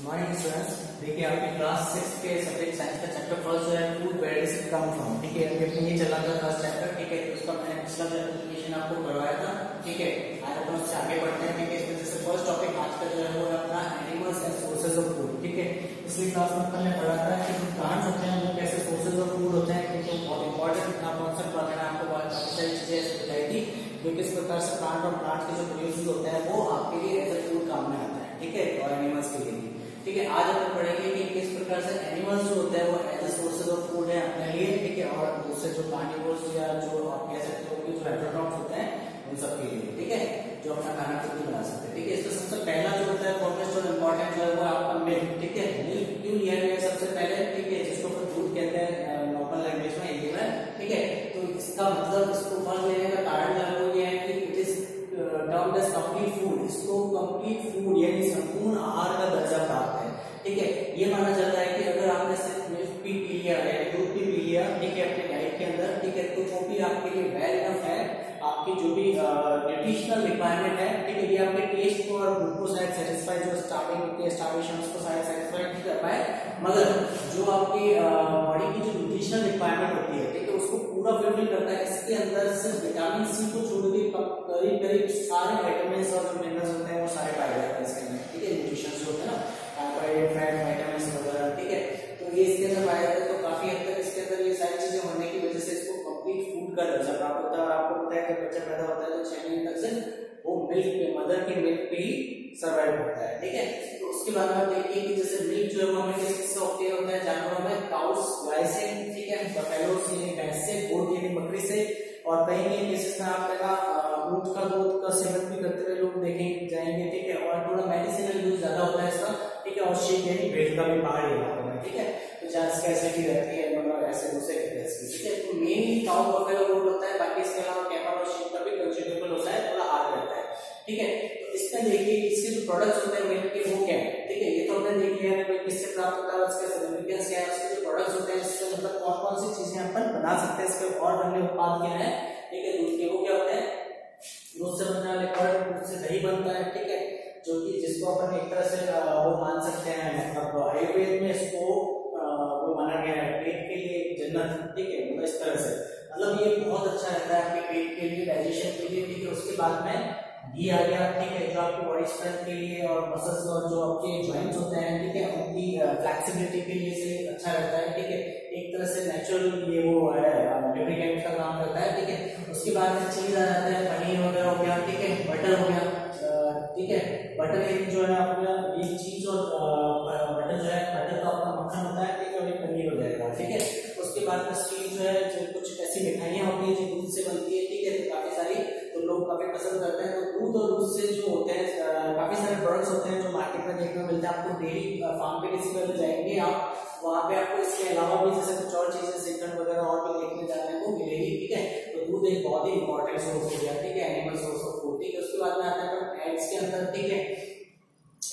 देखिए आपके class six के सब्जेक्ट साइंस का चैप्टर फ़र्स्ट जो है food where is come from ठीक है? अभी अपने ये चला था फ़र्स्ट चैप्टर ठीक है? उसका मैंने पिछला एप्लीकेशन आपको करवाया था, ठीक है? आज अपन उससे आगे बढ़ते हैं, ठीक है? इस वजह फ़र्स्ट टॉपिक आज का जो है, वो है अपना animals and sources of food ठीक है? पिछली क्लास में अपन ने पढ़ा था कि प्लांट्स होते हैं वो कैसे सोर्सेज ऑफ़ फ़ूड होते हैं है? बहुत इंपॉर्टेंट कॉन्सेप्ट पढ़ा मैंने आपको बहुत, काफ़ी सारी चीज़ें बताई थी जो किस प्रकार से प्लांट और प्लांट के जो प्रोड्यूस होते हैं, वो आपके लिए एज ए फ़ूड काम में आता है, ठीक है? और एनिमल्स के लिए ठीक है, आज अपन पढ़ेंगे कि किस प्रकार से एनिमल्स जो होते हैं वो as a sources of food है अपने लिए, ठीक है, और दूसरे जो कार्निवोर्स या जो आप कह सकते हो कि जो हेटेरोट्रॉप्स होते हैं, उन सब के लिए, ठीक है, जो अपना खाना खुद ही बना सकते हैं, ठीक है। इसका सबसे पहला जो होता है फॉर्मेस्ट और इम्पोर्टेंट जो है वो आपका मिल्क ठीक है। मिल्क क्यों लिया गया सबसे पहले, ठीक है, जिसको अपन दूध कहते हैं नॉर्मल लैंग्वेज में हिंदी में, ठीक है। तो इसका मतलब इसको फल लेने का कारण जो है कि it is termed as complete इसको कंप्लीट फ़ूड यानी संपूर्ण आहार का दर्जा प्राप्त है। ठीक है? ये माना जाता है कि अगर आपने सिर्फ़ भी पी लिया यानी दूध भी पी लिया, ठीक है, अपने डाइट के अंदर, ठीक है तो वो भी आपके लिए वेल इनफ है। आपकी जो भी न्यूट्रिशनल रिक्वायरमेंट है, ठीक है, ये आपके टेस्ट को और भूख को शायद सेटिस्फाई जो स्टार्टिंग होती है स्टार्वेशन उसको शायद सेटिस्फाई नहीं कर पाए। मगर जो आपकी बॉडी की जो न्यूट्रिशनल रिक्वायरमेंट होती है है पूरा फुलफिल करता है, इसके अंदर सिर्फ़ विटामिन सी को छोड़ के करीब करीब सारे विटामिन और मिनरल्स होते हैं, वो सारे पाए जाते हैं इसके अंदर, ठीक है? न्यूट्रिशन जो होते हैं ना कार्बोहाइड्रेट फैट विटामिन वगैरह, ठीक है? तो ये इसके अंदर पाए जाते हैं तो काफ़ी हद तक इसके अंदर ये सारी चीज़ें होने की वजह से इसको कंप्लीट फ़ूड का दर्जा प्राप्त होता है। और आपको पता है कि बच्चा पैदा होता है तो छह मिल्क पे मदर के मिल्क पे ही सर्वाइव करता है, ठीक है? तो उसके बाद में देखिए कि जैसे मिल्क जो है वो हमें किस किससे होती होता है? जानवरों में काउस गाय से ठीक है? बफेलो यानी भैंस से गोट यानी बकरी से, और कहीं कहीं केसेस में आप लगा ऊँट का, दूध का सेवन भी करते हुए लोग देखेंगे जाएँगे, ठीक है? और थोड़ा मेडिसिनल यूज़ ज़्यादा होता है इसका, ठीक है? और शीप यानी भेड़ का भी पहाड़ी इलाकों में, ठीक है? तो जहाँ इसका एसिडिटी रहती है मतलब ऐसे दूसरे ठीक है? तो मेनली काउ बफेलो गोट होता है, बाकी इसके अलावा कैमल और शीप का भी कंज्यूमेबल होता है, थोड़ा हार्ड रहता है। ठीक है? इसका देखिए इसके जो प्रोडक्ट्स होते हैं मिल्क के वो क्या है? ठीक है, ये तो हमने देख लिया है किससे प्राप्त होता है, उसका सिग्निफिकेंस क्या है, उसके प्रोडक्ट्स होते हैं, इससे मतलब कौन कौन सी चीज़ें अपन बना सकते हैं, इसके और अन्य उत्पाद क्या है? ठीक है, दूध के वो क्या होते हैं? दूध से बनने वाले कर्ड दूध से दही बनता है, ठीक है? जो कि जिसको अपन एक तरह से वो मान सकते हैं मतलब आयुर्वेद में इसको वो माना गया है, पेट के लिए जन्नत, ठीक है? मतलब इस तरह से। मतलब ये बहुत अच्छा रहता है आपके पेट के लिए डाइजेशन के लिए, ठीक है? उसके बाद में घी आ गया ठीक है जो आपके बॉडी स्ट्रेंथ के लिए और मसल्स और जो आपके ज्वाइंट्स होते हैं, ठीक है, उनकी फ्लेक्सिबिलिटी के लिए से अच्छा रहता है, ठीक है। एक तरह से नेचुरल ये वो है का काम करता है, ठीक है। उसके बाद चीज़ आ जाता है दूध एक बहुत ही इंपॉर्टेंट सोर्स हो गया, ठीक है? एनिमल सोर्स ऑफ़ फ़ूड ठीक है? उसके बाद में आता है एग्स के अंदर, ठीक है?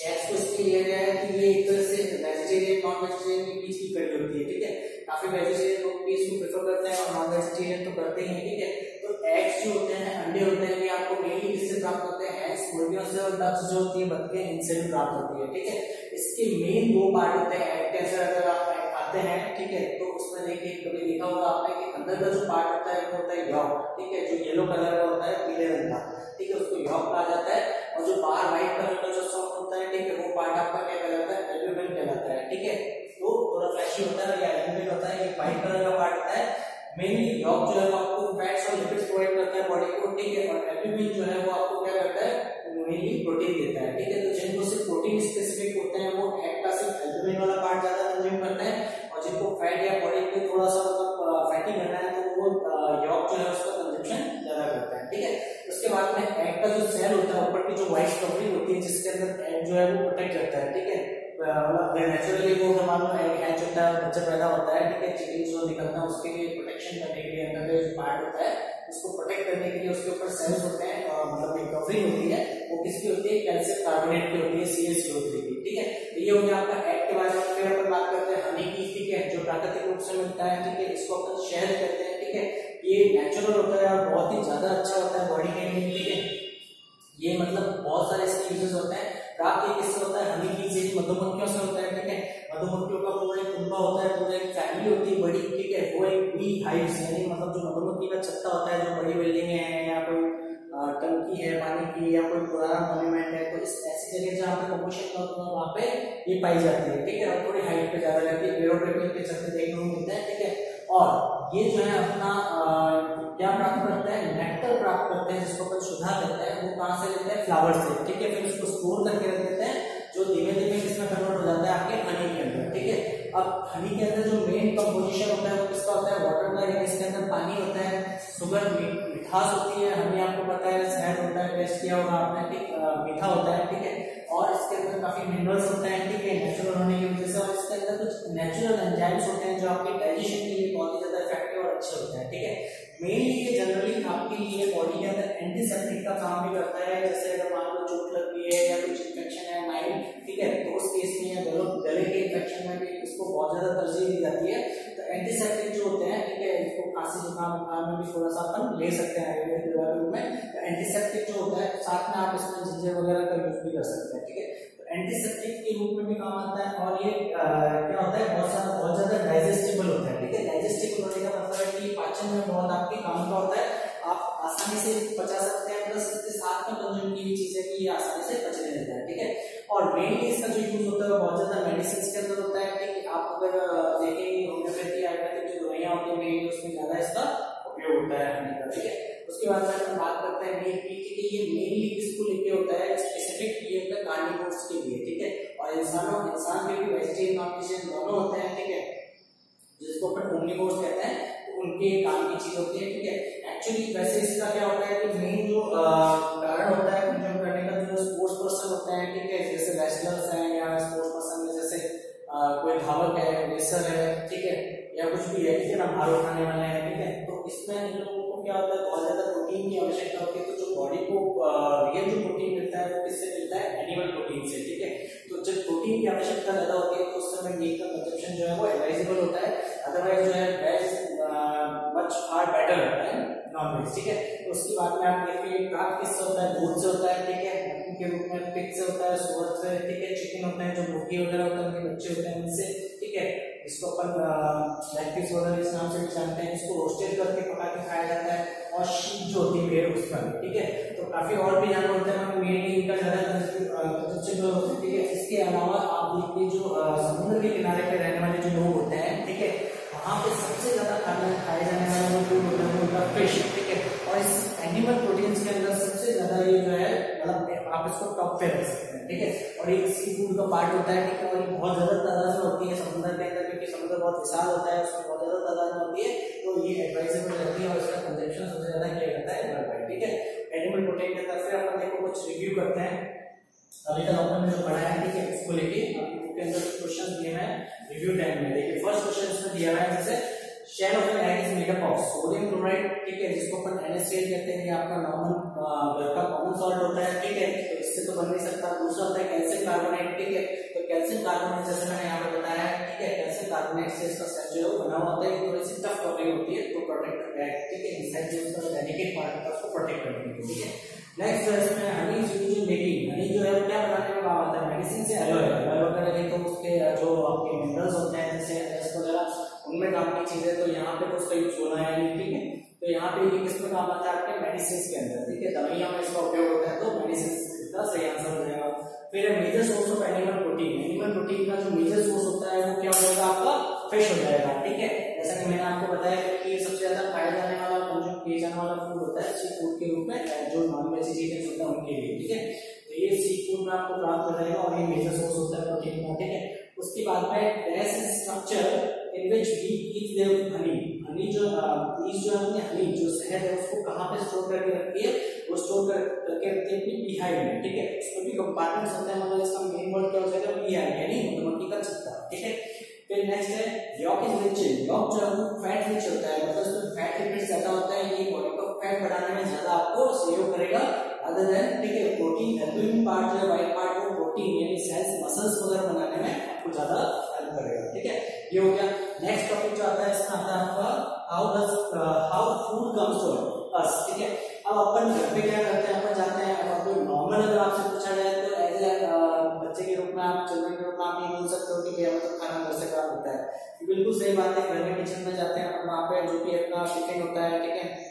एग्स को इसलिए लिया गया है कि ये एक तरह से वेजिटेरियन नॉन वेजिटेरियन के बीच की कड़ी होती है, ठीक है? काफ़ी वेजिटेरियन लोग भी इसको प्रेफर करते हैं और नॉन वेजिटेरियन तो करते ही हैं, ठीक है? तो एग्स जो होते हैं, अंडे होते हैं, ये आपको मेनली किससे प्राप्त होते हैं? एग्स मुर्गियों से और डक्स जो होती है बतखें इनसे भी प्राप्त होती है, ठीक है? इसके मेन दो पार्ट होते हैं एग कैंसर अगर आप खाते हैं, ठीक है? तो उसमें देखिए कभी देखा होगा आपने कि अंदर का जो पार्ट होता है, वो होता है यॉक ठीक है? जो येलो कलर का होता है, पीले रंग का, ठीक है? उसको यॉक कहा जाता है और जो बाहर व्हाइट कलर का जो सॉफ्ट होता है, ठीक है? वो पार्ट आपका क्या कहलाता है? एल्ब्यूमिन कहलाता है, ठीक है? तो थोड़ा फ्लैशी होता है या एल्ब्यूमिन होता है, ये व्हाइट कलर का पार्ट होता है। मेनली यॉक जो है, वो आपको फैट्स और लिपिड्स प्रोवाइड करता है बॉडी को, ठीक है? और एल्ब्यूमिन जो है, वो आपको क्या करता है? मेनली प्रोटीन देता है, ठीक है? तो जिनको सिर्फ़ प्रोटीन स्पेसिफिक होते हैं, वो एग का सिर्फ़ एल्ब्यूमिन वाला पार्ट ज़्यादा कंज्यूम करते हैं। जिनको फैट या बॉडी पे थोड़ा सा मतलब फैटी करना है तो वो यॉक जो है उसका कंजम्पशन ज़्यादा करता है, ठीक है? उसके बाद में एग का जो सेल होता है, ऊपर की जो व्हाइट कवरिंग होती है, जिसके अंदर एग जो है वो प्रोटेक्ट करता है, ठीक है? मतलब नेचुरली वो मान लो एग हैच होता है बच्चा पैदा होता है, ठीक है? चिकन जो निकलता है, उसके लिए प्रोटेक्शन करने के लिए, अंदर जो पार्ट होता है, उसको प्रोटेक्ट करने के लिए उसके ऊपर सेल्स होते हैं और मतलब एक कवरिंग होती है, वो किसकी होती है? कैल्शियम कार्बोनेट की होती है सी एस की ठीक है? तो ये हो गया आपका एग के बारे में, फिर अपन बात करते हैं हनी की ठीक है, जो प्राकृतिक रूप से मिलता है, ठीक है इसको अपन शहद कहते हैं, ठीक है, ये नेचुरल होता है और बहुत ही ज़्यादा अच्छा होता है बॉडी के लिए ठीक है। ये मतलब बहुत सारे इसके यूजेस होते हैं। प्राप्त ये किससे होता है? हनी बी से, मधुमक्खियों से होता है, ठीक है। मधुमक्खियों का पूरा एक कुंभा होता है, पूरा एक फैमिली होती है बड़ी, ठीक है, वो एक बी हाइव्स यानी मतलब जो मधुमक्खी का छत्ता होता है, जो बड़ी बिल्डिंग है, या कोई टंकी है, पानी की, या कोई पुराना जगह जहाँ पे पॉपुलेशन कम होता है, वहाँ पे ये पाई जाती है, ठीक है? और थोड़ी हाइट पे ज़्यादा रहती है एरोप्लेन के छत्ते देखने को मिलते हैं, ठीक है? और ये जो है अपना क्या प्राप्त करते हैं? नेक्टर प्राप्त करते हैं, जिसको अपन सुधा करते हैं, वो कहाँ से लेते हैं? फ्लावर से, ठीक है? फिर उसको स्टोर करके रख देते हैं, जो धीमे धीमे किसमें कन्वर्ट हो जाता है, आपके हनी के अंदर, ठीक है? अब हनी के अंदर जो मेन कंपोजिशन होता है, वो किसका होता है? वाटर का इसके अंदर पानी होता है शुगर मिठास होती है हनी आपको पता है, शहद होता है, टेस्ट किया होगा आपने, ठीक मीठा होता है, ठीक है। और इसके अंदर काफ़ी मिनरल्स होते हैं, ठीक है नेचुरल होने की वजह से, और इसके अंदर कुछ नेचुरल एंजाइम्स होते हैं जो आपके डाइजेशन के लिए बहुत ही ज़्यादा इफ़ेक्टिव और अच्छे होते हैं, ठीक है। मेनली ये जनरली आपके लिए बॉडी के अंदर एंटीसेप्टिक का काम भी करता है, जैसे अगर मान लो चोट लग गई है या कुछ इन्फेक्शन है माइल्ड ठीक है तो उस केस में या गले के इन्फेक्शन में भी इसको बहुत ज़्यादा तरजीह दी जाती है। एंटीसेप्टिक जो होते हैं, ठीक है, इसको खांसी जुकाम बुखार में भी थोड़ा सा अपन ले सकते हैं आयुर्वेदिक दवा के रूप में। तो एंटीसेप्टिक जो होता है, साथ में आप इसमें जिंजर वगैरह का यूज़ भी कर सकते हैं, ठीक है। तो एंटीसेप्टिक के रूप में भी काम आता है और ये क्या होता है, बहुत सारा, बहुत ज़्यादा डाइजेस्टेबल होता है, ठीक है। डाइजेस्टेबल होने का मतलब है कि पाचन में बहुत आपके काम का होता है। आप आसानी से पचा सकते हैं, प्लस इसके साथ में कंज्यूम की हुई चीज़ें भी आसानी से पचने देता है, ठीक है। और मेनली इसका जो यूज़ होता है बहुत ज़्यादा मेडिसिन के अंदर होता है कि आप अगर देखेंगे होम्योपैथी आयुर्वेदिक जो दवाइयाँ होती है मेनली उसमें ज़्यादा इसका उपयोग होता है ठीक है? उसके बाद में हम बात करते हैं मेन पी के लिए मेनली किसको लेके होता है? स्पेसिफिक ये होता है कार्निवोर्स के लिए, ठीक है? और इंसानों, इंसान के भी वेजिटेरियन नॉन दोनों होते हैं, ठीक है? जिसको अपन ओमनिवोर्स कहते हैं तो उनके काम की चीज़ होती है, ठीक है? एक्चुअली वैसे इसका क्या होता है कि मेन जो कारण होता है जो स्पोर्ट्स पर्सन होते हैं ठीक है? जैसे रेसलर्स हैं या स्पोर्ट्स पर्सन में जैसे आ, कोई धावक है रेसर है ठीक है? या कुछ भी है ठीक है ना? भार उठाने वाले हैं ठीक है? तो इसमें इन लोगों को क्या होता है? बहुत ज़्यादा प्रोटीन की आवश्यकता होती है। तो जो बॉडी को रियल जो प्रोटीन मिलता है वो किससे मिलता है? एनिमल प्रोटीन से ठीक है? तो जब प्रोटीन की आवश्यकता ज़्यादा होती है तो उस समय मीट का कंजप्शन जो है वो एडवाइजेबल होता है। अदरवाइज़ जो है वेज मच फार बेटर होता है नॉन वेज ठीक है? उसके बाद में आप देखिए प्राप्त किससे होता है? दूध से होता है ठीक है? के रूप में पिग से होता है सुअर से ठीक है? चिकन होता है, जो मुर्गी वगैरह होता है, उनके बच्चे होते हैं उनसे, ठीक है? इसको अपन लैक्टिस वगैरह इस नाम से भी जानते हैं, इसको रोस्टेड करके पका के खाया जाता है, और शीप जो होती है उसका भी ठीक है? तो काफ़ी और भी जानवर होते हैं मेनली इनका ज़्यादा है, ठीक है? इसके अलावा आप देखिए जो समुद्र के किनारे पे रहने वाले जो लोग होते हैं, ठीक है? वहाँ पे सबसे ज़्यादा खाना खाए जाने वाला जो होता है, उनका फ़िश पे रख सकते हैं, ठीक है? और ये सी फ़ूड का पार्ट होता है, ठीक है? और बहुत ज़्यादा तादाद में होती है, समुद्र के अंदर, क्योंकि समुद्र बहुत विशाल होता है, उसमें बहुत ज़्यादा तादाद में होती है तो ये एडवाइजेबल रहती है और इसका कंजप्शन सबसे ज़्यादा किया जाता है ठीक है? एनिमल प्रोटीन के अंदर फिर अपन देखो कुछ रिव्यू करते हैं। अभी तक आपने जो पढ़ा है ठीक है उसको लेके। आपकी बुक के अंदर क्वेश्चन दिए हैं रिव्यू टाइम में, देखिए फ़र्स्ट क्वेश्चन इसमें दिया है, जैसे shell of an egg is made up of sodium chloride ठीक है, जिसको अपन NaCl कहते हैं, ये आपका नॉर्मल का कॉमन सॉल्ट होता है, ठीक है? तो इससे तो बन नहीं सकता। दूसरा होता है कैल्शियम कार्बोनेट, ठीक है? तो कैल्शियम कार्बोनेट जैसे मैंने यहाँ पे बताया है ठीक है? कैल्शियम कार्बोनेट से इसका सेल जो बना होता है थोड़ी सी टफ कवरिंग होती है तो प्रोटेक्ट करता है, ठीक है? इनसाइड जो उसका डेलिकेट पार्ट होता है, उसको प्रोटेक्ट करने के लिए नेक्स्ट जो है इसमें हनी जो मेकिंग हनी जो है वो क्या बनाने में काम आता है? मेडिसिन से एलोए वगैरह नहीं तो उसके जो आपके मिनरल्स होते हैं, जैसे एस वगैरह, उनमें काम की चीज़ें तो यहाँ पे तो उसका यूज़ होना है, ठीक है? तो यहाँ पे ये किसमें काम आता है आपके मेडिसिन के अंदर, ठीक है? दवाइयों में इसका उपयोग होता है तो मेडिसिन का सही आंसर हो जाएगा फिर major source of animal protein animal protein का जो मेजर सोर्स होता है, वो क्या हो जाएगा आपका? फ़िश हो जाएगा, ठीक है? जैसा कि मैंने आपको बताया कि सबसे ज़्यादा खाया जाने वाला कंज्यूम किए जाने वाला फ़ूड होता है सी फ़ूड के रूप में जो नॉन वेजिटेरियन होता है उनके लिए, ठीक है? तो ये सी फ़ूड में आपको प्राप्त हो जाएगा और ये मेजर सोर्स होता है प्रोटीन का, ठीक है? उसके बाद में structure in which we eat their honey honey जो बीज जो है हनी जो शहद है, उसको कहाँ पे स्टोर करके रखती है, वो स्टोर कर, करके रखती है अपनी बीहाइव में, ठीक है? उसमें भी कंपार्टमेंट्स होते हैं मतलब इसका मेन वर्ड क्या हो जाएगा? बीहाइव यानी मधुमक्खी का छत्ता, ठीक है? फिर नेक्स्ट है यॉक इज़ रिच यॉक जो है वो फैट रिच होता है मतलब इसमें फैट लिपिड ज़्यादा होता है, ये बॉडी को फैट बढ़ाने में ज़्यादा आपको सहयोग करेगा अदर देन ठीक है प्रोटीन एल्बुमिन पार्ट जो है व्हाइट पार्ट वो प्रोटीन यानी सेल्स मसल्स वगैरह बनाने में आपको ज़्यादा हेल्प करेगा, ठीक है? ये हो गया। नेक्स्ट टॉपिक जो आता है, इसमें आता है आपका how does how food comes to us ठीक है? अब अपन घर पे क्या करते हैं, अपन जाते हैं अगर कोई नॉर्मल अगर आपसे पूछा जाए तो एज ए uh, बच्चे के रूप में आप चिल्ड्रन के रूप में आप ये बोल सकते हो कि भैया मतलब खाना घर से खराब होता है। बिल्कुल सही बात है, घर में किचन में जाते हैं, वहाँ पे जो भी अपना टिफ़िन होता है, ठीक है?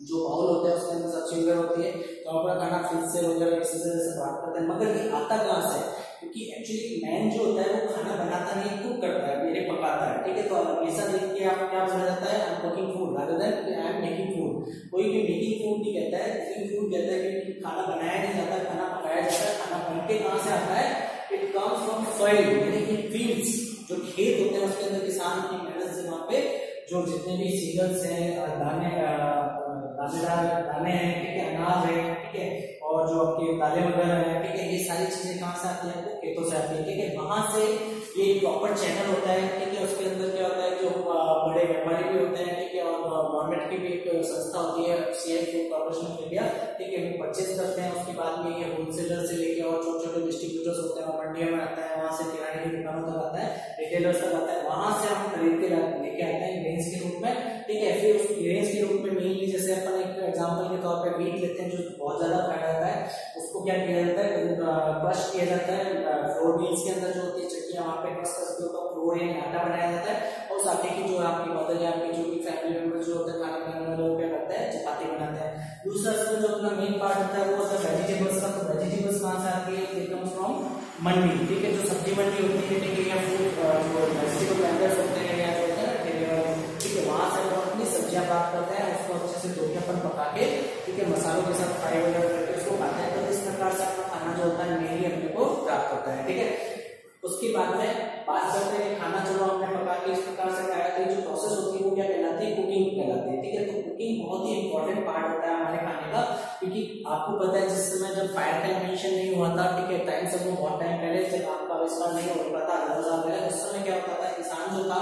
जो बाउल होता है, उसके अंदर सब चीज़ें होती है तो अपना खाना फिर से वगैरह किसी से बात करते हैं। मगर ये आता कहाँ से? क्योंकि एक्चुअली मैन जो होता है वो खाना बनाता नहीं कुक करता है, मेरे पकाता है, ठीक है? तो हमेशा देख के आप क्या बोला जाता है? I am cooking food rather than I am making food कोई भी मेकिंग फ़ूड नहीं कहता है कुकिंग फ़ूड कहता है कि खाना बनाया नहीं जाता, खाना पकाया जाता है, खाना बन के कहाँ से आता है? इट कम्स फ्रॉम सॉइल यानी कि फील्ड्स जो खेत होते हैं उसके अंदर किसान की मेहनत से वहाँ पे जो जितने भी सीजल्स हैं दाने दानेदार, दाने हैं, ठीक है, अनाज है, ठीक है और जो आपके ताले वगैरह है, ठीक है, ये सारी चीज़ें कहाँ से आती है आपको? खेतों से आती है, ठीक है? वहाँ से ये प्रॉपर चैनल होता है, ठीक है? उसके अंदर क्या होता है जो बड़े व्यापारी भी होते हैं, ठीक है? और गवर्नमेंट की भी एक संस्था होती है सीएम कॉर्पोरेशन ऑफ़ इंडिया ठीक है? वो परचेज करते हैं, उसके बाद में ये होलसेलर से लेके और छोटे छोटे डिस्ट्रीब्यूटर्स होते हैं मंडियों में आता है, वहाँ से किराने की दुकानों तक आता है रिटेलर्स तक आता है, वहाँ से हम खरीद के लेके आते हैं ग्रेन्स के रूप में। ठीक है फिर उस ग्रेन्स के रूप में मेनली जैसे अपन एक एग्जांपल के तौर पे वीट लेते हैं, जो बहुत ज़्यादा खाया जाता है, उसको क्या किया जाता है? क्रश किया जाता है फ्लोर मिल्स के अंदर जो होती है चक्कियाँ वहाँ पे क्रश करके ऊपर फ्लोर या आटा बनाया जाता है। और आटे की जो आपकी मदर या आपकी जो भी फैमिली मेंबर जो होते हैं, खाना बनाने वाले, वो क्या करते हैं? चपाती बनाते हैं। दूसरा इसमें जो अपना मेन पार्ट होता है, वो होता है वेजिटेबल्स का। तो वेजिटेबल्स कहाँ से आती है? फ्रॉम मंडी, ठीक है? जो सब्ज़ी मंडी होती है ठीक है या जो वेजिटेबल होते हैं या जो होता है ठीक है वहाँ से अपनी प्राप्त करते हैं, उसको अच्छे से धो के अपन पका के, ठीक है, मसालों के साथ फ्राई वगैरह करके उसको खाते हैं। तो इस प्रकार से अपना खाना जो होता है मेनली अपने को प्राप्त होता है, ठीक है। उसके बाद में बात करते हैं खाना चलो हमने पका के इस प्रकार से खाया तो जो प्रोसेस होती है, वो क्या कहलाती है? कुकिंग कहलाती है, ठीक है। तो कुकिंग बहुत ही इंपॉर्टेंट पार्ट होता है हमारे खाने का, क्योंकि आपको पता है, जिस समय जब फायर का इन्वेंशन नहीं हुआ था, ठीक है टाइम से वो बहुत टाइम पहले, जब आपका आविष्कार नहीं हो पाता साल पहले, उस समय क्या होता था? इंसान जो था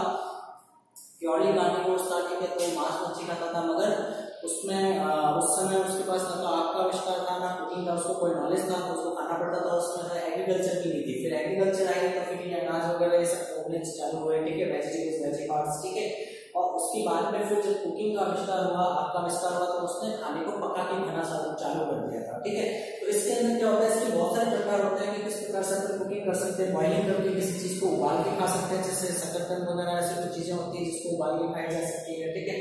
प्योरली को उस ठीक है हैं मांस मच्छी खाता था, मगर उसमें उस समय उसके पास ना तो आपका आविष्कार था, ना कुकिंग का उसको कोई नॉलेज था तो उसको खाना पड़ता था, उसमें एग्रीकल्चर की नहीं थी फिर एग्रीकल्चर आई तो फिर अनाज वगैरह ये सब उगने चालू हुए, ठीक है वेजिटेबल्स वेजी पार्ट्स ठीक है। और उसके बाद में फिर जब कुकिंग का आविष्कार हुआ, आपका आविष्कार हुआ तो उसने खाने को पका के खाना चालू कर दिया था, ठीक है? तो इसके अंदर क्या होता है, इसके बहुत सारे प्रकार होते हैं कि किस प्रकार से अपन कुकिंग कर सकते हैं बॉइलिंग करके किसी चीज़ को उबाल के खा सकते हैं, जैसे शकरकंद वगैरह, ऐसी कुछ चीज़ें होती है जिसको उबाल के खाई जा सकती है, ठीक है?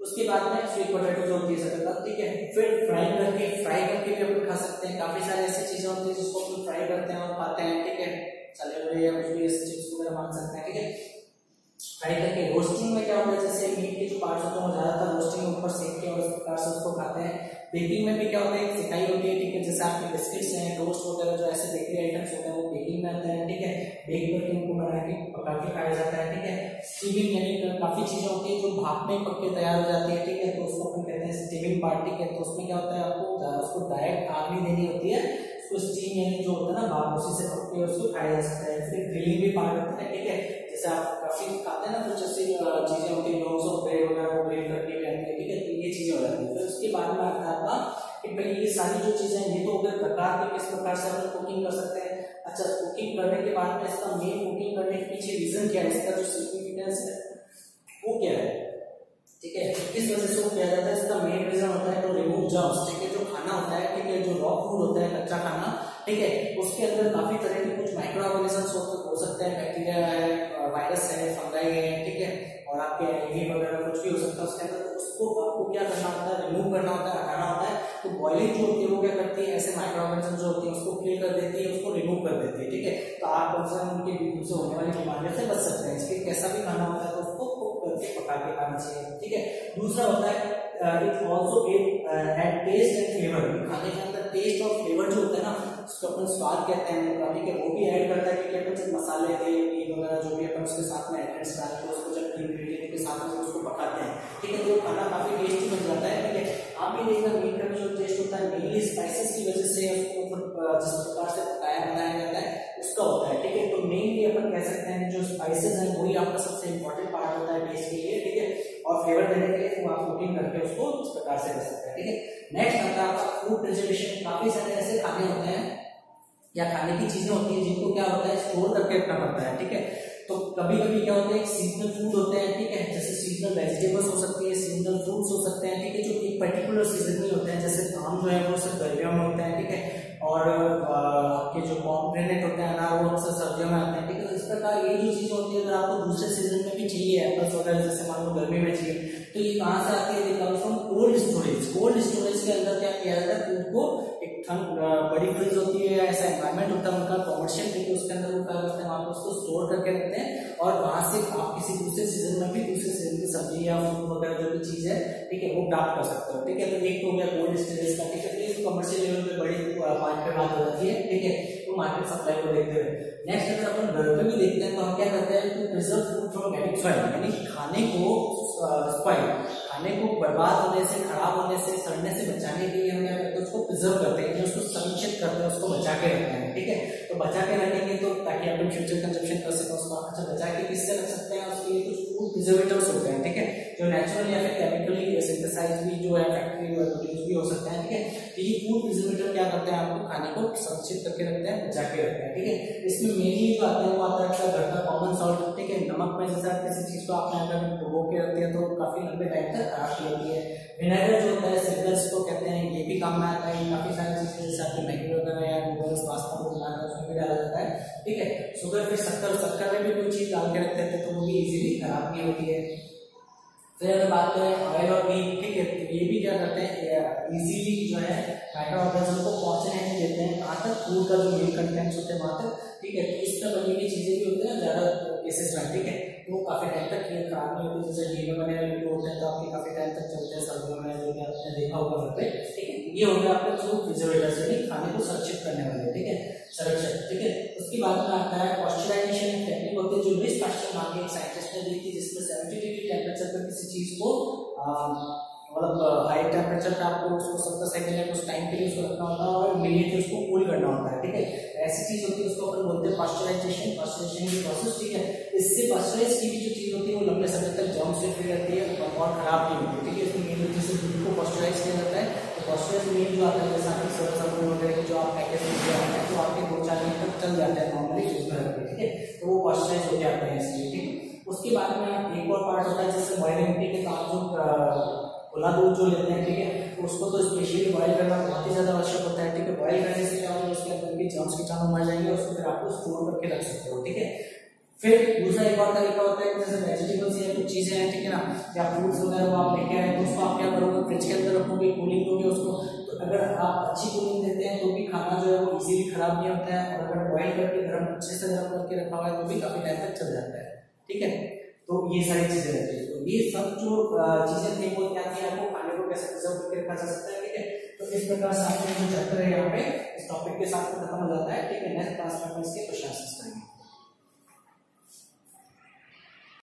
उसके बाद में स्वीट पोटैटो जो होती है शकरकंद ठीक है? फिर फ्राई करके फ्राई करके भी अपन खा सकते हैं, काफ़ी सारी ऐसी चीज़ें होती है जिसको अपन फ्राई करते हैं और खाते हैं, ठीक है? चले हुए या कुछ भी ऐसे चिप्स वगैरह मान सकते हैं, ठीक है? फ्राई करके रोस्टिंग में क्या होता है? जैसे मीट के जो पार्ट्स होते हैं, वो ज़्यादातर रोस्टिंग ऊपर सेक के और इस प्रकार से उसको खाते हैं। बेकिंग में भी क्या होता है? सिकाई होती है, ठीक है? जैसे आपके बिस्किट्स हैं टोस्ट वगैरह जो ऐसे बेकरी आइटम्स होते हैं, वो बेकिंग में आते हैं, ठीक है? बेक करके उनको बना के, पका के खाया जाता है, ठीक है? स्टीमिंग यानी काफ़ी चीज़ें होती है जो भाप में पक के तैयार हो जाती है, ठीक है? तो उसको अपन कहते हैं स्टीमिंग पार्ट ठीक है? तो उसमें क्या होता है आपको? उसको डायरेक्ट आग नहीं देनी होती है। उसको स्टीम यानी जो होता है ना, भाप, उसी से पक के उसको खाया जा सकता है। फिर ग्रिलिंग भी पार्ट होता है, ठीक है? काफ़ी खाते हैं ना कुछ ऐसी चीज़ें होती है लोग सब ब्रेड वगैरह वो ग्रिल करके आती है, ठीक है तो ये चीज़ें हो जाती है। फिर उसके बाद में आता है कि भाई ये सारी जो चीज़ें ये तो अगर प्रकार के किस प्रकार से अपन कुकिंग कर सकते हैं। अच्छा कुकिंग करने के बाद में इसका मेन कुकिंग करने के पीछे रीजन क्या है? इसका जो सिग्निफिकेंस है, वो क्या है? ठीक है? किस वजह से वो किया जाता है? इसका मेन रीजन होता है तो रिमूव जर्म्स ठीक है? जो खाना होता है, ठीक है? जो रॉ फ़ूड होता है, कच्चा खाना ठीक है उसके अंदर काफ़ी तरह के कुछ माइक्रो ऑर्गेनिजम्स हो सकते हैं बैक्टीरिया है वायरस है फंगाई है, ठीक है? और आपके एलगी वगैरह कुछ भी हो सकता है उसके अंदर। उसको आपको क्या करना होता है? रिमूव करना होता है, हटाना होता है। तो बॉइलिंग जो होती है, वो क्या करती है? ऐसे माइक्रो ऑर्गेनिज्म जो होती है, उसको किल कर देती है, उसको रिमूव कर देती है, ठीक है? तो आप उनके बीच से होने वाली बीमारियों से बच सकते हैं। इसके कैसा भी खाना होता है तो करके पका के खाना चाहिए ठीक है? दूसरा होता है it also add taste and flavour खाने के अंदर टेस्ट और फ्लेवर जो होता है ना, उसको अपन स्वाद कहते हैं ठीक है, वो भी ऐड करता है कि अपन जब मसाले थे वगैरह जो भी अपन उसके साथ में एडेंट्स डाल के उसको जब इंग्रेडिएंट के साथ में उसको पकाते हैं। ठीक है तो खाना काफ़ी टेस्टी बन जाता है, ठीक है? आप भी देखना मीट का जो टेस्ट होता है मेनली स्पाइसेस की वजह से उसको जिस प्रकार से पकाया बनाया जाता है उसका होता है ठीक है तो मेनली अपन कह सकते हैं जो स्पाइसेस हैं, वही आपका सबसे इंपॉर्टेंट पार्ट होता है टेस्ट के लिए, ठीक है? और फ्लेवर देने के लिए आप कुकिंग करके उसको इस प्रकार से कर सकते हैं, ठीक है? नेक्स्ट आता है आपका फ़ूड प्रिजर्वेशन काफ़ी सारे ऐसे खाने होते हैं, या खाने की चीज़ें होती है जिनको क्या होता है स्टोर करके रखना पड़ता है, ठीक है? तो कभी कभी क्या होता है सीजनल फ़ूड होते हैं, ठीक है? जैसे सीजनल वेजिटेबल्स हो सकती है सीजनल फ्रूट्स हो सकते हैं, ठीक है? जो एक पर्टिकुलर सीज़न में होते हैं, जैसे आम जो है वो सब गर्मियों में होते हैं, ठीक है? और आपके जो पॉम्प्रेनेट होते हैं अनार वो अक्सर सर्दियों में आते हैं। ठीक है तो इस प्रकार ये जो चीज़ होती है, अगर आपको दूसरे सीज़न में भी चाहिए एप्पल्स वगैरह जैसे मान लो गर्मी में चाहिए तो ये कहाँ से आती है come from cold storage cold storage के अंदर क्या किया जाता है फ़ूड को एक बड़ी फ्रिज होती है ऐसा एनवायरमेंट होता है, उनका कमर्शियल ठीक उसके अंदर वो क्या करते हैं उसको स्टोर करके रखते हैं, और वहाँ से आप किसी दूसरे सीज़न में भी, दूसरे सीज़न की सब्ज़ी या फ़ूड वगैरह जो भी चीज़ है, ठीक है, वो प्राप्त कर सकते हो। ठीक है तो एक तो हो गया कोल्ड स्टोरेज का ठीक है तो कमर्शियल लेवल पे बड़ी पार्ट पे बात हो जाती है, ठीक है? तो मार्केट सप्लाई को देखते हुए। नेक्स्ट अगर अपन घर पे भी देखते हैं तो हम क्या करते हैं to preserve food from getting spoil यानी खाने को स्पाइल खाने को बर्बाद होने से, खराब होने से, सड़ने से बचाने के लिए हम क्या करते हैं, उसको प्रिजर्व करते हैं उसको संरक्षित करते हैं, उसको बचा के रखते हैं, ठीक है? तो बचा के रखेंगे तो ताकि अपन फ्यूचर कंजप्शन कर सकें, उसको अच्छा बचा के किससे रख सकते हैं, उसके लिए कुछ फ़ूड प्रिजर्वेटिव्स होते हैं, ठीक है? जो नेचुरल या फिर केमिकली सिंथेसाइज भी जो है फैक्ट्री प्रोड्यूस भी हो सकता है, ठीक है? तो ये फ़ूड प्रिजर्वेटिव क्या करते हैं? आपको खाने को संरक्षित करके रखते हैं बचा के रखते हैं, ठीक है? इसमें मेनली जो आते हैं वो आता है घर का कॉमन सॉल्ट ठीक है? नमक में जैसा किसी चीज़ को आपने अगर डुबो के रखते हैं तो काफ़ी लंबे टाइम तक खराब होती है। विनेगर जो होता है सिगल्स को कहते हैं, ये भी काम में आता है काफ़ी सारी चीज़ें जैसे आपके मैगी वगैरह या नूडल्स पास्ता को बनाना उसमें भी डाला जाता है, ठीक है? शुगर फिर शक्कर शक्कर में भी कोई चीज़ डाल के रखते हैं तो वो भी इजीली खराब नहीं होती है। फिर अगर बात करें ऑयल और घी ठीक है तो ये भी क्या करते हैं इजीली जो है माइक्रो ऑर्गेनिज्म को पहुँचने नहीं देते हैं कहाँ तक फ़ूड का जो मेन कंटेंट्स होते हैं, वहाँ तक, ठीक है तो इस तरह बनी हुई चीज़ें भी होती है ज़्यादा केसेस में ठीक है तो वो काफ़ी टाइम तक ये खराब नहीं होती, जैसे घी में बने हुए होते हैं तो आपके काफ़ी टाइम तक चलते हैं, सर्दियों में, जो आपने देखा होगा घर पे, ठीक है, ये हो गया आपका जो प्रिजर्वेटर्स यानी खाने को सुरक्षित करने वाले, ठीक है संरक्षक ठीक है? उसके बाद में आता है पॉस्चराइजेशन टेक्निक होती है जो लुइस पास्चर नाम के साइंटिस्ट ने दी थी जिसमें 70 डिग्री टेम्परेचर पर किसी चीज़ को मतलब हाई टेम्परेचर पे आपको उसको सत्तर सेकंड या कुछ टाइम के लिए उसको रखना होता है और इमीडिएटली उसको कूल करना होता है, ठीक है? ऐसी चीज़ होती है, उसको अपन बोलते हैं पास्चराइजेशन पास्चराइजेशन की प्रोसेस ठीक है? इससे पॉस्चराइज की भी जो चीज़ होती है, वो लंबे समय तक जर्म से फ्री रहती है और खराब नहीं होती, ठीक है? इसमें मेन वजह से दूध को पास्चराइज किया जाता है। पास्चराइज मेन जो आता है जैसा कि सोलह साबुन वगैरह जो आप पैकेज में दिया है तो आपके दो चार दिन तक चल जाता है नॉर्मली यूज़ में रखते ठीक है? तो वो पास्चराइज हो जाते हैं इसलिए ठीक है? उसके बाद में एक और पार्ट होता है जैसे बॉयलिंग के काम जो खुला दूध जो लेते हैं, ठीक है? तो उसको तो स्पेशली बॉयल करना बहुत ही ज़्यादा आवश्यक होता है, ठीक है? बॉयल करने से क्या होगा उसके अंदर के जर्म्स कीटाणु मर जाएँगे उसको फिर आपको स्टोर करके रख सकते हो, ठीक है? फिर दूसरा एक और तरीका होता है जैसे वेजिटेबल्स या कुछ चीज़ें हैं, ठीक है ना? या फ्रूट्स वगैरह वो आप लेके आए तो उसको आप क्या करोगे? फ्रिज के अंदर रखोगे कूलिंग दोगे उसको। तो अगर आप अच्छी कूलिंग देते हैं तो भी खाना जो है वो इजीली खराब नहीं होता है, और अगर बॉइल करके गर्म अच्छे से गर्म करके रखा हुआ है तो भी काफ़ी टाइम तक चल जाता है, ठीक है? तो ये सारी चीज़ें रहती है। तो ये सब जो चीज़ें थी, वो क्या थी आपको? खाने को कैसे प्रिजर्व करके रखा जा सकता है, ठीक है? तो इस प्रकार से आपने जो चैप्टर है यहाँ पे, इस टॉपिक के साथ खत्म हो जाता है